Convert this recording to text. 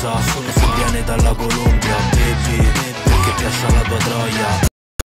Solo che viene dalla Colombia Baby, perché piace alla tua troia.